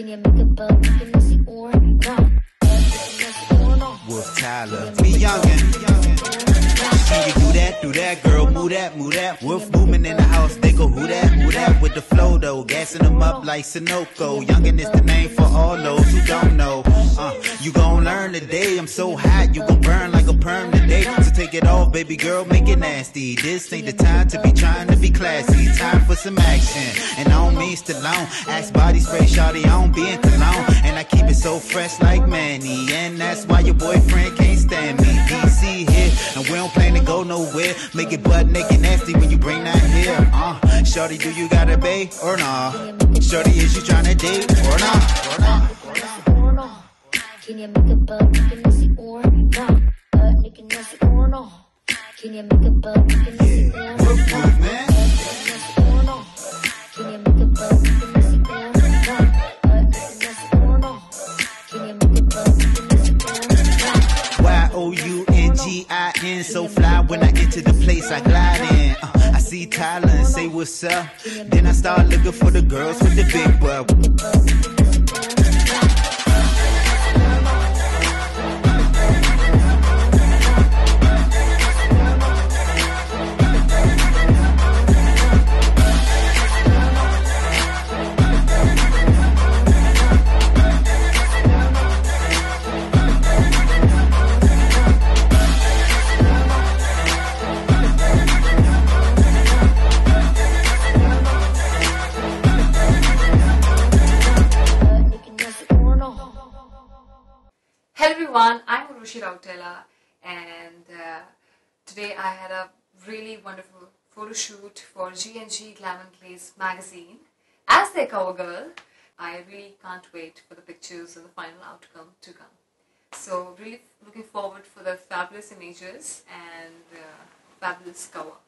Can you make it bug? Can you see orange? Wolf Tyler, be youngin'. That, do that, girl? Move that, move that. Wolf movement in the house, they go who that, who that with the flow though, gassing them up like Sunoco. Youngin' is the name for all those who don't know. Uh, you gon' learn today. I'm so hot, you gon' burn like a perm today. So take it off, baby girl, make it nasty. This ain't the time to be trying to be classy. Time for some action, and I don't mean Stallone. Axe body spray, shawty, I don't be in cologne, and I keep it so fresh like Manny, and that's why your boyfriend can't stand me. DC here, and we don't plan to go nowhere. Make it butt naked nasty when you bring that here. Uh, shorty, do you got a bae or nah? Shorty, is you tryna date or nah? Or nah? Can you make it bug? Can you see orange? Uh, Nicky Nasty Orno. Can you make it bug? Can you see orange? O U N G I N, so fly when I enter the place I glide in. Uh, I see Tyler and say what's up. Then I start looking for the girls with the big butt. Hello everyone, I'm Urvashi Rautela and uh, today I had a really wonderful photo shoot for G&G Glam and Glaze magazine as their cover girl. I really can't wait for the pictures and the final outcome to come. So really looking forward for the fabulous images and uh, fabulous cover